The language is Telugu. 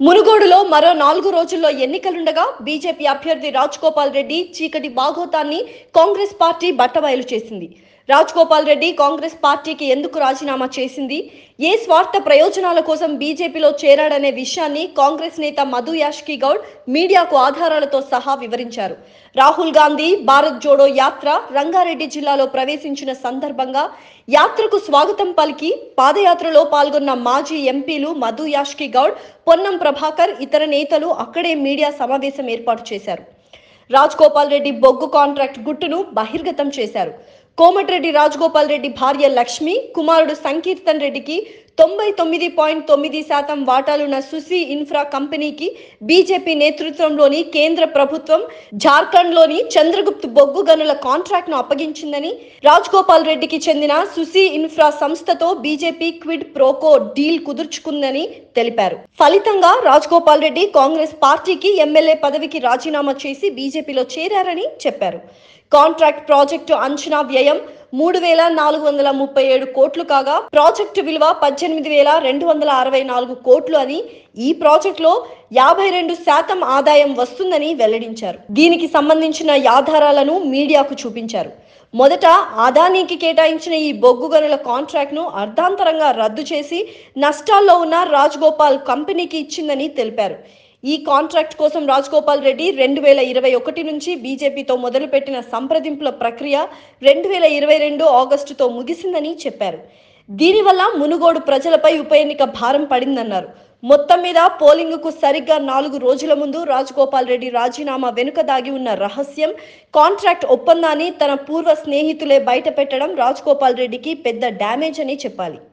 మునుగోడులో మరో నాలుగు రోజుల్లో ఎన్నికలుండగా బీజేపీ అభ్యర్థి రాజ్ గోపాల్ రెడ్డి చీకటి బాగోతాన్ని కాంగ్రెస్ పార్టీ బట్టబయలు చేసింది. రాజ్గోపాల్ రెడ్డి కాంగ్రెస్ పార్టీకి ఎందుకు రాజీనామా చేసింది? ఏ స్వార్థ ప్రయోజనాల కోసం బీజేపీలో చేరాడనే విషయాన్ని కాంగ్రెస్ నేత మధు యాష్కి గౌడ్ మీడియాకు ఆధారాలతో సహా వివరించారు. రాహుల్ గాంధీ భారత్ జోడో యాత్ర రంగారెడ్డి జిల్లాలో ప్రవేశించిన సందర్భంగా యాత్రకు స్వాగతం పలికి పాదయాత్రలో పాల్గొన్న మాజీ ఎంపీలు మధు యాష్కి గౌడ్ పొన్నం ప్రభాకర్ ఇతర నేతలు అక్కడే మీడియా సమావేశం ఏర్పాటు చేశారు. రాజ్ గోపాల్ రెడ్డి బొగ్గు కాంట్రాక్ట్ గుట్టును బహిర్గతం చేశారు. కోమటిరెడ్డి రాజగోపాల్ రెడ్డి భార్య లక్ష్మి కుమారుడు సంకీర్తన్ రెడ్డికి తొంభై తొమ్మిది పాయింట్ తొమ్మిది శాతం వాటాలున్న సుసి ఇన్ఫ్రా కంపెనీకి బీజేపీ నేతృత్వంలోని కేంద్ర ప్రభుత్వం జార్ఖండ్లోని చంద్రగుప్త్ బొగ్గు గనుల కాంట్రాక్ట్ను అప్పగించిందని రాజగోపాల్ రెడ్డికి చెందిన సుసి ఇన్ఫ్రా సంస్థతో BJP quid pro quo deal కుదుర్చుకుందని తెలిపారు. ఫలితంగా రాజగోపాల్ రెడ్డి కాంగ్రెస్ పార్టీకి ఎమ్మెల్యే పదవికి రాజీనామా చేసి బీజేపీలో చేరారని చెప్పారు. కాంట్రాక్ట్ ప్రాజెక్టు అంచనా వ్యయం మూడు వేల నాలుగు వందల ముప్పై ఏడు కోట్లు కాగా ప్రాజెక్టు విలువ పద్దెనిమిది వేల రెండు వందల అరవై నాలుగు కోట్లు అని ఈ ప్రాజెక్టులో యాభై రెండు శాతం ఆదాయం వస్తుందని వెల్లడించారు. దీనికి సంబంధించిన ఆధారాలను మీడియాకు చూపించారు. మొదట అదానీకి కేటాయించిన ఈ బొగ్గు గనుల కాంట్రాక్ట్ను అర్ధాంతరంగా రద్దు చేసి నష్టాల్లో ఉన్న రాజ్గోపాల్ కంపెనీకి ఇచ్చిందని తెలిపారు. ఈ కాంట్రాక్ట్ కోసం రాజగోపాల్ రెడ్డి రెండు వేల ఇరవై ఒకటి నుంచి బీజేపీతో మొదలుపెట్టిన సంప్రదింపుల ప్రక్రియ రెండు వేల ఇరవై రెండు ఆగస్టుతో ముగిసిందని చెప్పారు. దీనివల్ల మునుగోడు ప్రజలపై ఉప ఎన్నిక భారం పడిందన్నారు. మొత్తం మీద పోలింగ్కు సరిగ్గా నాలుగు రోజుల ముందు రాజగోపాల్ రెడ్డి రాజీనామా వెనుక దాగి ఉన్న రహస్యం కాంట్రాక్ట్ ఒప్పందాన్ని తన పూర్వ స్నేహితులే బయటపెట్టడం రాజగోపాల్ రెడ్డికి పెద్ద డ్యామేజ్ అని చెప్పాలి.